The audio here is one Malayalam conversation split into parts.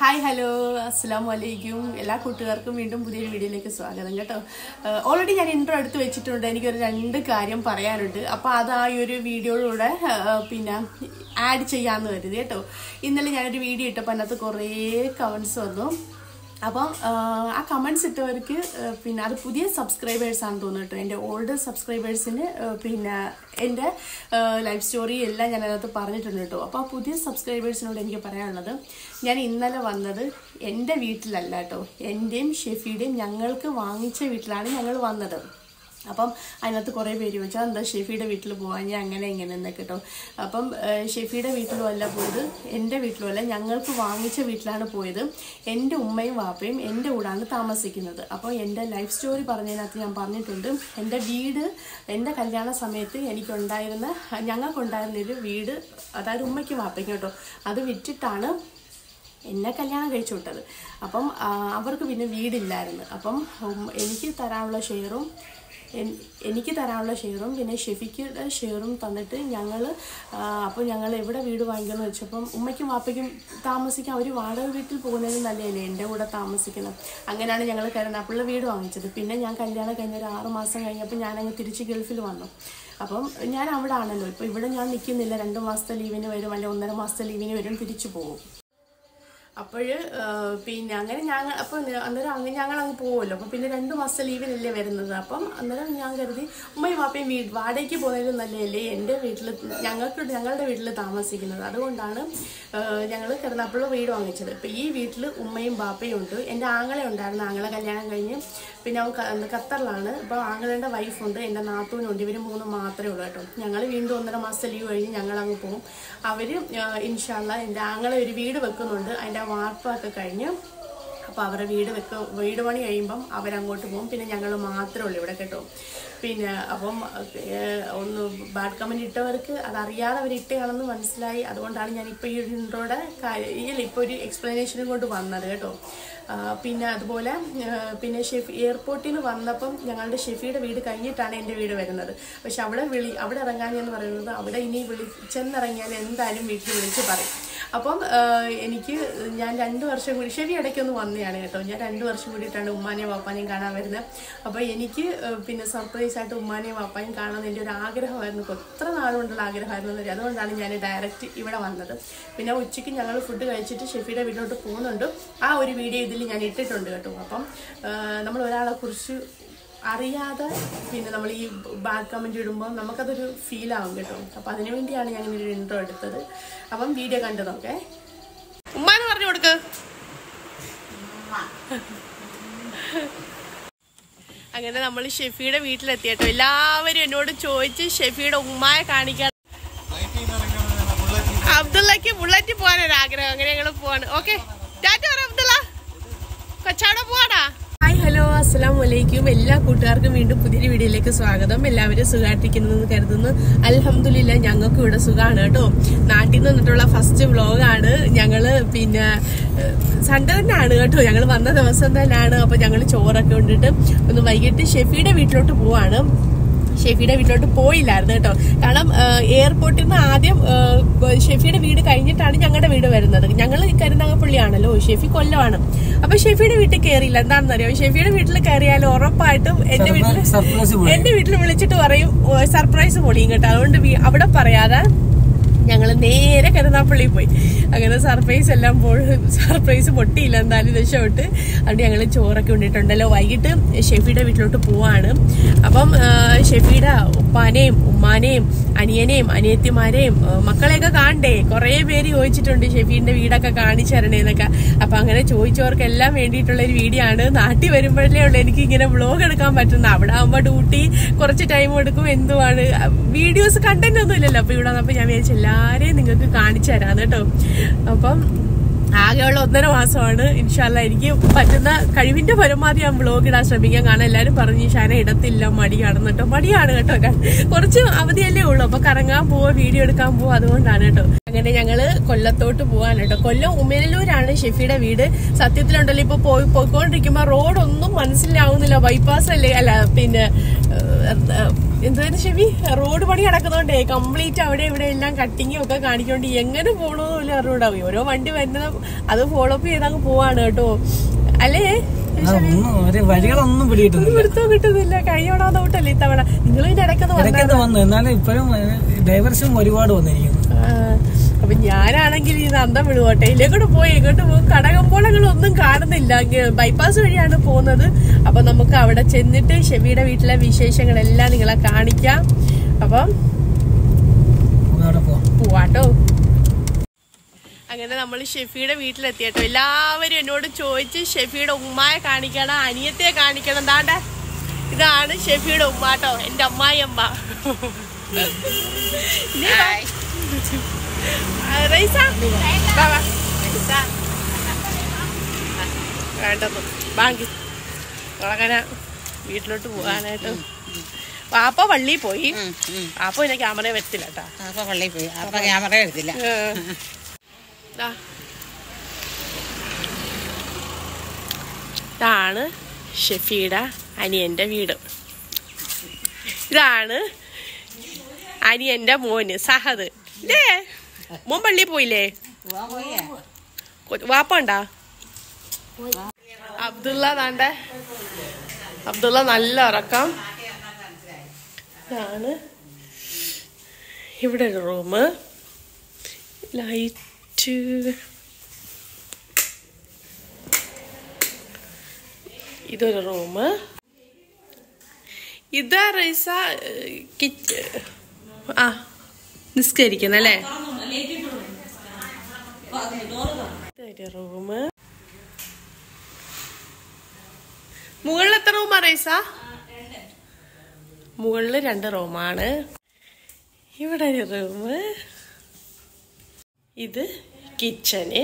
ഹായ് ഹലോ അസ്സാം വലൈക്കും എല്ലാ കൂട്ടുകാർക്കും വീണ്ടും പുതിയൊരു വീഡിയോയിലേക്ക് സ്വാഗതം കേട്ടോ. ഓൾറെഡി ഞാൻ ഇൻട്രോ എടുത്ത് വെച്ചിട്ടുണ്ട്. എനിക്കൊരു രണ്ട് കാര്യം പറയാനുണ്ട്. അപ്പോൾ അത് ആ ഒരു വീഡിയോയിലൂടെ പിന്നെ ആഡ് ചെയ്യാമെന്ന് കരുതി കേട്ടോ. ഇന്നലെ ഞാനൊരു വീഡിയോ ഇട്ടപ്പോൾ അതിനകത്ത് കുറേ കമൻസ് വന്നു. അപ്പം ആ, കമൻസ് ഇട്ടവർക്ക് പിന്നെ അത് പുതിയ സബ്സ്ക്രൈബേഴ്സ് ആണെന്ന് തോന്നിട്ടോ എന്റെ ഓൾഡ് സബ്സ്ക്രൈബേഴ്സിന് പിന്നെ എന്റെ ലൈഫ് സ്റ്റോറി എല്ലാം ഞാൻ അതിനകത്ത് പറഞ്ഞിട്ടുണ്ട് കേട്ടോ. അപ്പോൾ ആ പുതിയ സബ്സ്ക്രൈബേഴ്സിനോട് എനിക്ക് പറയാനുള്ളത് ഞാൻ ഇന്നലെ വന്നത് എന്റെ വീട്ടിലല്ല കേട്ടോ. എന്റെയും ഷെഫിയുടെയും ഞങ്ങൾക്ക് വാങ്ങിച്ച വീട്ടിലാണ് ഞങ്ങൾ വന്നത്. അപ്പം അതിനകത്ത് കുറേ പേര് ചോദിച്ചാൽ എന്താ ഷെഫിയുടെ വീട്ടിൽ പോകാൻ ഞാൻ അങ്ങനെ ഇങ്ങനെ എന്നൊക്കെ കേട്ടോ അപ്പം ഷെഫിയുടെ വീട്ടിലും അല്ല പോയത് എന്റെ വീട്ടിലും അല്ല. ഞങ്ങൾക്ക് വാങ്ങിച്ച വീട്ടിലാണ് പോയത്. എന്റെ ഉമ്മയും വാപ്പയും എന്റെ കൂടാണ് താമസിക്കുന്നത്. അപ്പോൾ എന്റെ ലൈഫ് സ്റ്റോറി പറഞ്ഞതിനകത്ത് ഞാൻ പറഞ്ഞിട്ടുണ്ട്. എന്റെ വീട് എന്റെ കല്യാണ സമയത്ത് എനിക്കുണ്ടായിരുന്ന ഞങ്ങൾക്കുണ്ടായിരുന്നൊരു വീട് അതായത് ഉമ്മയ്ക്കും വാപ്പയ്ക്കും കേട്ടോ അത് വിറ്റിട്ടാണ് എന്നെ കല്യാണം കഴിച്ചു വിട്ടത്. അപ്പം അവർക്ക് പിന്നെ വീടില്ലായിരുന്നു. അപ്പം എനിക്ക് തരാനുള്ള ഷെയറും എനിക്ക് തരാനുള്ള ഷെയറും പിന്നെ ഷെഫിക്കയുടെ ഷെയറും തന്നിട്ട് ഞങ്ങൾ അപ്പോൾ ഞങ്ങൾ എവിടെ വീട് വാങ്ങിക്കുന്നു വെച്ചപ്പം ഉമ്മയ്ക്കും വാപ്പയ്ക്കും താമസിക്കാൻ അവർ വാടക വീട്ടിൽ പോകുന്നതിന് നല്ലതല്ലേ എന്റെ കൂടെ താമസിക്കണം അങ്ങനെയാണ് ഞങ്ങൾ കരുനാപ്പിള്ള വീട് വാങ്ങിച്ചത്. പിന്നെ ഞാൻ കല്യാണം കഴിഞ്ഞ ഒരു ആറ് മാസം കഴിഞ്ഞപ്പോൾ ഞാനങ്ങ് തിരിച്ച് ഗൾഫിൽ വന്നു. അപ്പം ഞാൻ അവിടെ ആണല്ലോ ഇപ്പോൾ ഇവിടെ ഞാൻ നിൽക്കുന്നില്ല രണ്ട് മാസത്തെ ലീവിന് വരും അല്ലെങ്കിൽ ഒന്നര മാസത്തെ ലീവിന് വരും തിരിച്ചു പോകും. അപ്പോൾ പിന്നെ അങ്ങനെ ഞങ്ങൾ അപ്പോൾ അന്നേരം അങ്ങനെ ഞങ്ങൾ അങ്ങ് പോകുമല്ലോ അപ്പോൾ പിന്നെ രണ്ട് മാസം ലീവിനല്ലേ വരുന്നത്. അപ്പം അന്നേരം ഞാൻ കരുതി ഉമ്മയും വാപ്പയും വീ വാടകയ്ക്ക് പോകുന്നതിലും നല്ലതല്ലേ? എന്റെ വീട്ടിൽ ഞങ്ങൾക്ക് ഞങ്ങളുടെ വീട്ടിൽ താമസിക്കുന്നത്. അതുകൊണ്ടാണ് ഞങ്ങൾ കിടന്നപ്പോൾ വീട് വാങ്ങിച്ചത്. ഇപ്പം ഈ വീട്ടിൽ ഉമ്മയും ബാപ്പയും ഉണ്ട്. എന്റെ ആങ്ങളെ ഉണ്ടായിരുന്നു. ആങ്ങളെ കല്യാണം കഴിഞ്ഞ് പിന്നെ അവൻ ഖത്തറിലാണ്. ഇപ്പോൾ ആങ്ങളുടെ വൈഫുണ്ട് എന്റെ നാത്തൂനുണ്ട്. ഇവർ മൂന്ന് മാത്രമേ ഉള്ളൂ കേട്ടോ. ഞങ്ങൾ വീണ്ടും ഒന്നര മാസം ലീവ് കഴിഞ്ഞ് ഞങ്ങൾ അങ്ങ് പോകും അവർ ഇൻഷാല്ല എന്റെ ആങ്ങളെ ഒരു വീട് വെക്കുന്നുണ്ട്. അതിന്റെ വാർപ്പൊക്കെ കഴിഞ്ഞ് അപ്പോൾ അവരുടെ വീട് വെക്ക വീട് പണി കഴിയുമ്പം അവരങ്ങോട്ട് പോകും. പിന്നെ ഞങ്ങൾ മാത്രമേ ഉള്ളൂ ഇവിടെ കേട്ടോ. പിന്നെ അപ്പം ഒന്ന് ബാഡ് കമന്റ് ഇട്ടവർക്ക് അതറിയാതെ അവർ ഇട്ടയാണെന്ന് മനസ്സിലായി. അതുകൊണ്ടാണ് ഞാൻ ഇപ്പോൾ ഈ ഒരു ഇൻട്രോയുടെ കാര്യം ഇപ്പോൾ ഒരു എക്സ്പ്ലനേഷനും കൊണ്ട് വന്നത് കേട്ടോ. പിന്നെ അതുപോലെ പിന്നെ ഷെഫി എയർപോർട്ടിൽ വന്നപ്പം ഞങ്ങളുടെ ഷെഫിയുടെ വീട് കഴിഞ്ഞിട്ടാണ് എന്റെ വീട് വരുന്നത്. പക്ഷെ അവിടെ വിളി അവിടെ ഇറങ്ങാൻ എന്ന് പറയുന്നത് അവിടെ ഇനി വിളി ചെന്നിറങ്ങിയാൽ എന്തായാലും വീട്ടിൽ വിളിച്ച് പറയും. അപ്പം എനിക്ക് ഞാൻ രണ്ട് വർഷം കൂടി ശരി ഇടയ്ക്കൊന്ന് വന്നതാണ് കേട്ടോ. ഞാൻ രണ്ട് വർഷം കൂടിയിട്ടാണ് ഉമ്മാനെയും വാപ്പാനെയും കാണാൻ വരുന്നത്. അപ്പോൾ എനിക്ക് പിന്നെ സർപ്രൈസ് ആയിട്ട് ഉമ്മാനെയും വാപ്പാനെയും കാണാൻ എന്റെ ഒരു ആഗ്രഹമായിരുന്നു. എത്ര നാളുകൊണ്ടുള്ള ആഗ്രഹമായിരുന്നു. അതുകൊണ്ടാണ് ഞാൻ ഡയറക്റ്റ് ഇവിടെ വന്നത്. പിന്നെ ഉച്ചയ്ക്ക് ഞങ്ങൾ ഫുഡ് കഴിച്ചിട്ട് ഷെഫിയുടെ വീട്ടിലോട്ട് പോകുന്നുണ്ട്. ആ ഒരു വീഡിയോ ഇതിൽ ഞാൻ ഇട്ടിട്ടുണ്ട് കേട്ടോ. അപ്പം നമ്മൾ ഒരാളെ കുറിച്ച് അറിയാതെ പിന്നെ നമ്മൾ ഈ ബാക്ക് കമന്റ് ഇടുമ്പോൾ നമുക്കതൊരു ഫീൽ ആവും കേട്ടോ. അപ്പം അതിനു വേണ്ടിയാണ് ഞാൻ ഇങ്ങനെ ഇൻട്രോ എടുത്തത്. അപ്പം വീഡിയോ കണ്ടു നോക്കേ. ഉമ്മാന്ന് പറഞ്ഞു കൊടുക്ക്. അങ്ങനെ നമ്മൾ ഷെഫിയുടെ വീട്ടിലെത്തി കേട്ടോ. എല്ലാവരും എന്നോട് ചോദിച്ച് ഷെഫിയുടെ ഉമ്മയെ കാണിക്കാൻ അബ്ദുള്ളക്ക് ബുള്ളറ്റ് പോകാനൊരാഗ്രഹം. അങ്ങനെ ഞങ്ങൾ പോവാണ്. ഓക്കെ അബ്ദുള്ള. കൊച്ചാടെ പോവാടാ. ഹായ് ഹലോ അസ്സാം വലൈക്കും എല്ലാ കൂട്ടുകാർക്കും വീണ്ടും പുതിയൊരു വീഡിയോയിലേക്ക് സ്വാഗതം. എല്ലാവരും സുഖമായിട്ടിരിക്കുന്നതെന്ന് കരുതുന്നു. അൽഹംദുലില്ല ഞങ്ങൾക്ക് ഇവിടെ സുഖമാണ് കേട്ടോ. നാട്ടിൽ നിന്ന് വന്നിട്ടുള്ള ഫസ്റ്റ് വ്ളോഗാണ് ഞങ്ങൾ പിന്നെ സൺഡേ തന്നെയാണ് കേട്ടോ. ഞങ്ങൾ വന്ന ദിവസം തന്നെയാണ്. അപ്പൊ ഞങ്ങൾ ചോറൊക്കെ കൊണ്ടിട്ട് ഒന്ന് വൈകിട്ട് ഷെഫിയുടെ വീട്ടിലോട്ട് പോവാണ്. ഷെഫിയുടെ വീട്ടിലോട്ട് പോയില്ലായിരുന്നു കേട്ടോ. കാരണം എയർപോർട്ടിൽ നിന്ന് ആദ്യം ഷെഫിയുടെ വീട് കഴിഞ്ഞിട്ടാണ് ഞങ്ങളുടെ വീട് വരുന്നത്. ഞങ്ങൾ കരുനാഗപ്പള്ളിയാണല്ലോ. ഷെഫി കൊല്ലമാണ്. അപ്പൊ ഷെഫിയുടെ വീട്ടിൽ കയറിയില്ല എന്താണെന്ന് അറിയാം ഷെഫിയുടെ വീട്ടിൽ കയറിയാൽ ഉറപ്പായിട്ടും എന്റെ വീട്ടിൽ എന്റെ വീട്ടിൽ വിളിച്ചിട്ട് പറയും സർപ്രൈസ് പൊളിയും കേട്ടോ. അതുകൊണ്ട് അവിടെ പറയാതെ ഞങ്ങൾ നേരെ കരുനാപ്പള്ളി പോയി. അങ്ങനെ സർപ്രൈസ് എല്ലാം പോയി. സർപ്രൈസ് പൊട്ടിയില്ല എന്തായാലും രക്ഷപ്പെട്ട് അതുകൊണ്ട് ഞങ്ങൾ ചോറൊക്കെ ഉണ്ടിട്ടുണ്ടല്ലോ. വൈകിട്ട് ഷെഫിയുടെ വീട്ടിലോട്ട് പോവാണ്. അപ്പം ഷെഫിയുടെ ഉപ്പാനെയും ഉമ്മാനെയും അനിയനെയും അനിയത്തിമാരെയും മക്കളെയൊക്കെ കാണണ്ടേ? കുറേ പേര് ചോദിച്ചിട്ടുണ്ട് ഷെഫീന്റെ വീടൊക്കെ കാണിച്ചു തരണേന്നൊക്കെ അപ്പം അങ്ങനെ ചോദിച്ചവർക്കെല്ലാം വേണ്ടിയിട്ടുള്ള ഒരു വീഡിയോ ആണ്. നാട്ടിൽ വരുമ്പോഴല്ലേ ഉള്ളൂ എനിക്ക് ഇങ്ങനെ വ്ളോഗ് എടുക്കാൻ പറ്റുന്നത്. അവിടെ ആകുമ്പോൾ ഡ്യൂട്ടി കുറച്ച് ടൈം എടുക്കും എന്തുവാണ്. വീഡിയോസ് കണ്ടന്റ് ഒന്നും ഇല്ലല്ലോ അപ്പോൾ ഇവിടെ വന്നപ്പോൾ ഞാൻ വിചാരിച്ചു എല്ലാരെയും നിങ്ങൾക്ക് കാണിച്ചു തരാം. കേട്ടോ. അപ്പം ആകെയുള്ള ഒന്നര മാസമാണ്. ഇൻഷാല്ല എനിക്ക് പറ്റുന്ന കഴിവിന്റെ പരമാവധി ഞാൻ ബ്ലോഗ് ഇടാൻ ശ്രമിക്കാം. കാരണം എല്ലാവരും പറഞ്ഞു ഷാന ഇടത്തില്ല മടിയാണെന്ന് കേട്ടോ. മടിയാണ് കേട്ടോ. കുറച്ച് അവധിയല്ലേ ഉള്ളൂ. അപ്പൊ കറങ്ങാൻ പോവാ വീഡിയോ എടുക്കാൻ പോവാ അതുകൊണ്ടാണ് കേട്ടോ. അങ്ങനെ ഞങ്ങൾ കൊല്ലത്തോട്ട് പോവാൻ കേട്ടോ. കൊല്ലം ഉമേനല്ലൂരാണ് ഷെഫിയുടെ വീട്. സത്യത്തിലുണ്ടല്ലോ ഇപ്പൊ പോയി പോയിക്കൊണ്ടിരിക്കുമ്പോ റോഡൊന്നും മനസ്സിലാവുന്നില്ല. ബൈപ്പാസ് അല്ലേ? അല്ല പിന്നെ ഏഹ്, എന്തായാലും റോഡ് പണി നടക്കുന്നോണ്ടേ കംപ്ലീറ്റ് അവിടെ ഇവിടെ എല്ലാം കട്ടിങ്ങും ഒക്കെ കാണിക്കൊണ്ട്. എങ്ങനെ പോകണമെന്നില്ല അറിഞ്ഞൂടാവും? ഓരോ വണ്ടി വരുന്നത് അത് ഫോളോ അപ്പ് ചെയ്ത് അങ്ങ് പോവാണ് കേട്ടോ. അല്ലേ വഴികളൊന്നും പിടുത്തോ കിട്ടുന്നില്ല കഴിഞ്ഞ തൊട്ടല്ലേ ഇത്തവണ. നിങ്ങൾ ഇതിന്റെ ഇടയ്ക്കത് വന്നു. എന്നാലും ഇപ്പോഴും ഡൈവേഴ്സും ഒരുപാട് വന്നിരിക്കുന്നു. അപ്പൊ ഞാനാണെങ്കിൽ ഈ നന്ദം വിടുവോട്ടെ. ഇതിലേക്കൂടെ പോയി. ഇങ്ങോട്ട് പോകും കടകമ്പോളങ്ങളൊന്നും കാണുന്നില്ല. ബൈപ്പാസ് വഴിയാണ് പോകുന്നത്. അപ്പൊ നമുക്ക് അവിടെ ചെന്നിട്ട് ഷെബിയുടെ വീട്ടിലെ വിശേഷങ്ങളെല്ലാം നിങ്ങളെ കാണിക്കാം. അപ്പം പോവാട്ടോ. അങ്ങനെ നമ്മൾ ഷെഫിയുടെ വീട്ടിലെത്തി കേട്ടോ എല്ലാവരും എന്നോട് ചോദിച്ച് ഷെഫിയുടെ ഉമ്മയെ കാണിക്കണം അനിയത്തെ കാണിക്കണം. എന്താണ്ട? ഇതാണ് ഷെഫിയുടെ ഉമ്മാട്ടോ. എന്റെ അമ്മായി എന്റെ റൈസ? വാ, വാ. വേണ്ടത്. ബാങ്കി. അങ്ങനെ വീട്ടിലോട്ട് പോകാനായിട്ട്. പാപ്പ പള്ളി പോയി. പാപ്പ പിന്നെ ക്യാമറ വരത്തില്ല കേട്ടാ. അപ്പൊ പള്ളി പോയി. പാപ്പ ക്യാമറ വരത്തില്ല. ഇതാണ് ഷെഫിയുടെ അനിയന്റെ വീട്. ഇതാണ് അനിയന്റെ മോന് സഹദ്. ഇല്ലേ മോൻ പള്ളി പോയില്ലേ? വാപ്പ ഉണ്ടാ അബ്ദുള്ള താണ്ട? അബ്ദുള്ള നല്ല ഉറക്കം. ഇതാണ്. ഇവിടെ ഒരു റൂമ് ലൈറ്റ്. ഇതൊരു റൂമ് ഇതാ റൈസ കിച്ച് ആ നിസ്കരിക്കുന്നല്ലേ റൂമ്. മുകളിൽ എത്ര റൂമാ റൈസ? മുകളിൽ രണ്ട് റൂമാണ്. ഇവിടെ ഒരു റൂമ്. ഇത് കിച്ചന്.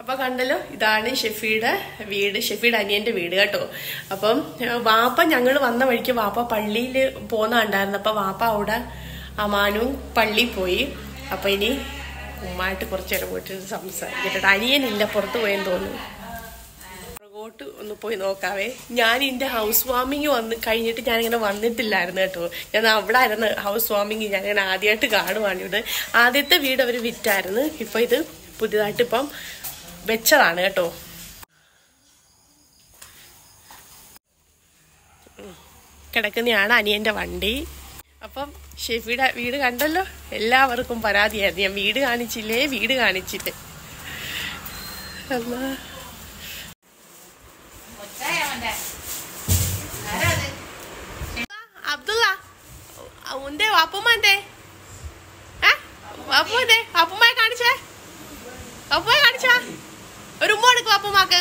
അപ്പൊ കണ്ടല്ലോ ഇതാണ് ഷെഫിയുടെ വീട് ഷെഫിയുടെ അനിയന്റെ വീട് കേട്ടോ. അപ്പം വാപ്പ ഞങ്ങൾ വന്ന വഴിക്ക് വാപ്പ പള്ളിയിൽ പോന്ന കണ്ടായിരുന്നു അപ്പൊ വാപ്പ അവിടെ അമാനും പള്ളി പോയി. അപ്പൊ ഇനി ഉമ്മായിട്ട് കുറച്ചു നേരം പോയിട്ട് അനിയൻ അനിയനില്ല പുറത്ത് പോയെന്ന് തോന്നുന്നു. പുറകോട്ട് ഒന്ന് പോയി നോക്കാവേ. ഞാൻ ഇതിന്റെ ഹൗസ് വാമിങ് വന്ന് കഴിഞ്ഞിട്ട് ഞാനിങ്ങനെ വന്നിട്ടില്ലായിരുന്നു കേട്ടോ. ഞാൻ അവിടെ ആയിരുന്നു ഹൗസ് വാമിങ് ഞാൻ ഇങ്ങനെ ആദ്യമായിട്ട് കാണുവാണ് ഇവിടെ ആദ്യത്തെ വീട് അവർ വിറ്റായിരുന്നു. ഇപ്പൊ ഇത് പുതിയതായിട്ട് ഇപ്പം വെച്ചതാണ് കേട്ടോ. കിടക്കുന്നതാണ് അനിയന്റെ വണ്ടി. അപ്പം ഷെഫിയുടെ വീട് കണ്ടല്ലോ? എല്ലാവർക്കും പരാതിയായിരുന്നു. ഞാൻ വീട് കാണിച്ചില്ലേ? വീട് കാണിച്ചിട്ട്. അല്ലാ അബ്ദുള്ള ഉണ്ടേ വാപ്പുമ്മ എന്തേ? ഏ? വാപ്പു എന്തേ? വാപ്പുമ്മയെ കാണിച്ചേ? വാപ്പുമ്മയെ കാണിച്ചാ? ഒരു ഉമ്മ എടുക്കും വാപ്പുമാക്ക്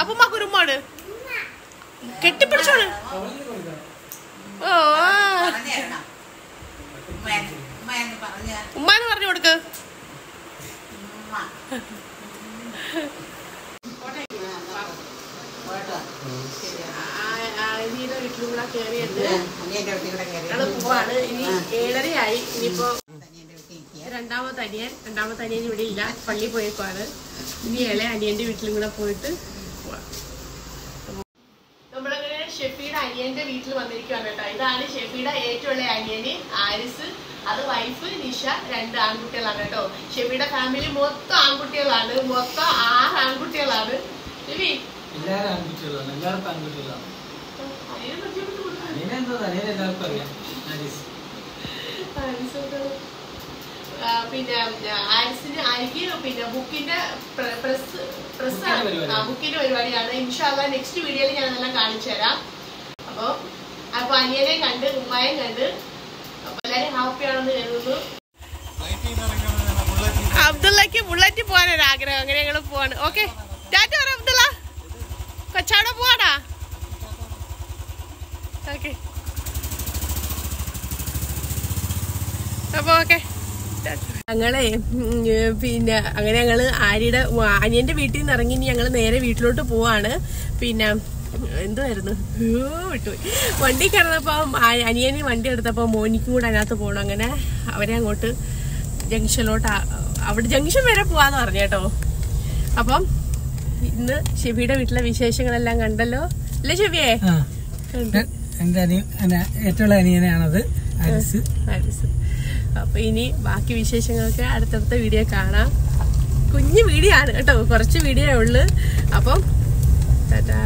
അപ്പുമ്മാക്ക് ഒരു ഉമ്മ എടു കെട്ടിപ്പിടിച്ചോണ് ഓ. ഉമ്മാന്ന് പറഞ്ഞു? കൊടുക്ക്? വീട്ടിലും കൂടെ കയറിയിട്ട് ഞങ്ങൾ പോവാണ്. ഇനി ഏഴരയായി. ഇനിയിപ്പോ രണ്ടാമത്തെ അനിയൻ രണ്ടാമത്തെ അനിയൻ ഇവിടെ ഇല്ല. പള്ളി പോയപ്പോ ഇനി ഇളയ അനിയന്റെ വീട്ടിലും കൂടെ പോയിട്ട് പോവാം. അനിയന്റെ വീട്ടിൽ വന്നിരിക്കുകയാണ് കേട്ടോ. ഇതാണ് ഷെഫിയുടെ ഏറ്റവും ഉള്ള അനിയന് ആരിസ്. അത് വൈഫ് നിഷ രണ്ട് ആൺകുട്ടികളാണ് കേട്ടോ. ഷെഫിയുടെ ഫാമിലി മൊത്തം ആൺകുട്ടികളാണ്. മൊത്തം ആറ് ആൺകുട്ടികളാണ്. ഷെഫി? എല്ലാവരും ആൺകുട്ടികളാണ്. എല്ലാവർക്കും ആൺകുട്ടികളാണ്. പിന്നെ ആരിസിന് ആരിക്ക്? പിന്നെ ബുക്കിന്റെ പ്രസ് പ്രസ് ബുക്കിന്റെ പരിപാടിയാണ്. ഇൻഷാല്ല നെക്സ്റ്റ് വീഡിയോയിൽ ഞാൻ അതെല്ലാം കാണിച്ചു തരാം അപ്പൊ അപ്പൊ അനിയനെ കണ്ട് ഉമ്മായും കണ്ട്. അപ്പൊ എല്ലാരും ഹാപ്പി ആണെന്ന് കരുതുന്നു. അബ്ദുള്ളക്ക് ബുള്ളറ്റ് പോകാനൊരു ആഗ്രഹം അങ്ങനെ ഞങ്ങൾ പോവാണ്. ഓക്കെ ടാറ്റ പറ അബ്ദുള്ള. കൊച്ചാടെ പോവാടാ? ഓക്കെ അപ്പൊ ഓക്കെ ഞങ്ങളെ പിന്നെ അങ്ങനെ ഞങ്ങൾ ആര്യയുടെ അനിയന്റെ വീട്ടിൽ നിന്ന് ഇറങ്ങി ഇനി ഞങ്ങൾ നേരെ വീട്ടിലോട്ട് പോവാണ്. പിന്നെ എന്തുവായിരുന്നു അയ്യോ, വിട്ടുപോയി. വണ്ടി കയറുന്നപ്പോ അനിയന് വണ്ടി എടുത്തപ്പോൾ മോനിക്കും കൂടെ അതിനകത്ത് പോകണം അങ്ങനെ അവരെ അങ്ങോട്ട് ജംഗ്ഷനിലോട്ട് അവിടെ ജംഗ്ഷൻ വരെ പോവാന്ന് പറഞ്ഞു കേട്ടോ. അപ്പം ഇന്ന് ഷെബിയുടെ വീട്ടിലെ വിശേഷങ്ങളെല്ലാം കണ്ടല്ലോ. അല്ലേ ഷെബിയെ. എന്റെ ഏറ്റവും അനിയനാണത് അരിസ്. അപ്പൊ ഇനി ബാക്കി വിശേഷങ്ങളൊക്കെ അടുത്തടുത്ത വീഡിയോ കാണാം. കുഞ്ഞു വീഡിയോ ആണ് കേട്ടോ. കുറച്ച് വീഡിയോ ഉള്ളു. അപ്പം ടാറ്റാ.